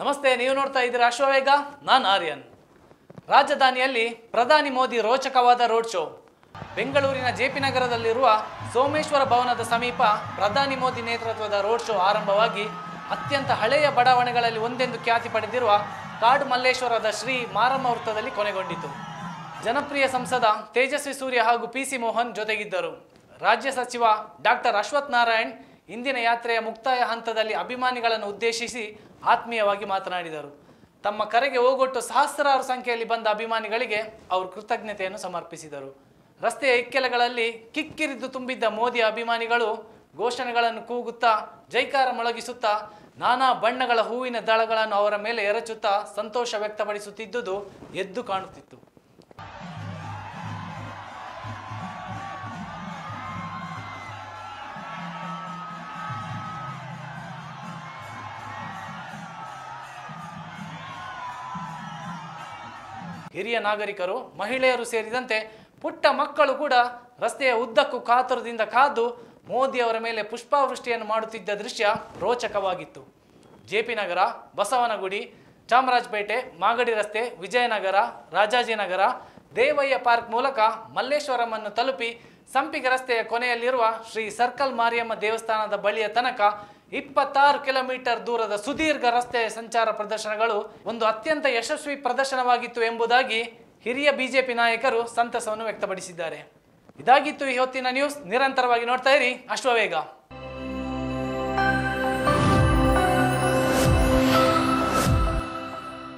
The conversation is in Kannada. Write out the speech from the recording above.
ನಮಸ್ತೆ, ನೀವು ನೋಡ್ತಾ ಇದ್ದೀರಾ ಅಶ್ವವೇಗ ನಾನು ಆರ್ಯನ್. ರಾಜಧಾನಿಯಲ್ಲಿ ಪ್ರಧಾನಿ ಮೋದಿ ರೋಚಕವಾದ ರೋಡ್ ಶೋ. ಬೆಂಗಳೂರಿನ ಜೆಪಿ ನಗರದಲ್ಲಿರುವ ಸೋಮೇಶ್ವರ ಭವನದ ಸಮೀಪ ಪ್ರಧಾನಿ ಮೋದಿ ನೇತೃತ್ವದ ರೋಡ್ ಶೋ ಆರಂಭವಾಗಿ ಅತ್ಯಂತ ಹಳೆಯ ಬಡಾವಣೆಗಳಲ್ಲಿ ಒಂದೆಂದು ಖ್ಯಾತಿ ಪಡೆದಿರುವ ಕಾಡು ಮಲ್ಲೇಶ್ವರದ ಶ್ರೀ ಮಾರಮ್ಮ ವೃತ್ತದಲ್ಲಿ ಕೊನೆಗೊಂಡಿತು. ಜನಪ್ರಿಯ ಸಂಸದ ತೇಜಸ್ವಿ ಸೂರ್ಯ ಹಾಗೂ ಪಿ ಸಿ ಮೋಹನ್ ಜೊತೆಗಿದ್ದರು. ರಾಜ್ಯ ಸಚಿವ ಡಾಕ್ಟರ್ ಅಶ್ವಥ್ ನಾರಾಯಣ್ ಇಂದಿನ ಯಾತ್ರೆಯ ಮುಕ್ತಾಯ ಹಂತದಲ್ಲಿ ಅಭಿಮಾನಿಗಳನ್ನು ಉದ್ದೇಶಿಸಿ ಆತ್ಮೀಯವಾಗಿ ಮಾತನಾಡಿದರು. ತಮ್ಮ ಕರೆಗೆ ಹೋಗೊಟ್ಟು ಸಹಸ್ರಾರು ಸಂಖ್ಯೆಯಲ್ಲಿ ಬಂದ ಅಭಿಮಾನಿಗಳಿಗೆ ಅವರು ಕೃತಜ್ಞತೆಯನ್ನು ಸಮರ್ಪಿಸಿದರು. ರಸ್ತೆಯ ಇಕ್ಕೆಲಗಳಲ್ಲಿ ಕಿಕ್ಕಿರಿದು ತುಂಬಿದ್ದ ಮೋದಿ ಅಭಿಮಾನಿಗಳು ಘೋಷಣೆಗಳನ್ನು ಕೂಗುತ್ತಾ ಜೈಕಾರ ಮೊಳಗಿಸುತ್ತಾ ನಾನಾ ಬಣ್ಣಗಳ ಹೂವಿನ ದಳಗಳನ್ನು ಅವರ ಮೇಲೆ ಎರಚುತ್ತಾ ಸಂತೋಷ ವ್ಯಕ್ತಪಡಿಸುತ್ತಿದ್ದುದು ಎದ್ದು ಕಾಣುತ್ತಿತ್ತು. ಹಿರಿಯ ನಾಗರಿಕರು, ಮಹಿಳೆಯರು ಸೇರಿದಂತೆ ಪುಟ್ಟ ಮಕ್ಕಳು ಕೂಡ ರಸ್ತೆಯ ಉದ್ದಕ್ಕೂ ಕಾತುರದಿಂದ ಕಾದು ಮೋದಿಯವರ ಮೇಲೆ ಪುಷ್ಪಾವೃಷ್ಟಿಯನ್ನು ಮಾಡುತ್ತಿದ್ದ ದೃಶ್ಯ ರೋಚಕವಾಗಿತ್ತು. ಜೆಪಿ ನಗರ, ಬಸವನಗುಡಿ, ಚಾಮರಾಜಪೇಟೆ, ಮಾಗಡಿ ರಸ್ತೆ, ವಿಜಯನಗರ, ರಾಜಾಜಿನಗರ, ದೇವಯ್ಯ ಪಾರ್ಕ್ ಮೂಲಕ ಮಲ್ಲೇಶ್ವರಮನ್ನು ತಲುಪಿ ಸಂಪಿಗೆ ರಸ್ತೆಯ ಕೊನೆಯಲ್ಲಿರುವ ಶ್ರೀ ಸರ್ಕಲ್ ಮಾರಿಯಮ್ಮ ದೇವಸ್ಥಾನದ ಬಳಿಯ ತನಕ ಇಪ್ಪತ್ತಾರು ಕಿಲೋಮೀಟರ್ ದೂರದ ಸುದೀರ್ಘ ರಸ್ತೆ ಸಂಚಾರ ಪ್ರದರ್ಶನಗಳು ಒಂದು ಅತ್ಯಂತ ಯಶಸ್ವಿ ಪ್ರದರ್ಶನವಾಗಿತ್ತು ಎಂಬುದಾಗಿ ಹಿರಿಯ ಬಿಜೆಪಿ ನಾಯಕರು ಸಂತಸವನ್ನು ವ್ಯಕ್ತಪಡಿಸಿದ್ದಾರೆ. ಇದಾಗಿತ್ತು ಈ ಹೊತ್ತಿನ ನ್ಯೂಸ್ ನಿರಂತರವಾಗಿ ನೋಡ್ತಾ ಇರಿ ಅಶ್ವವೇಗ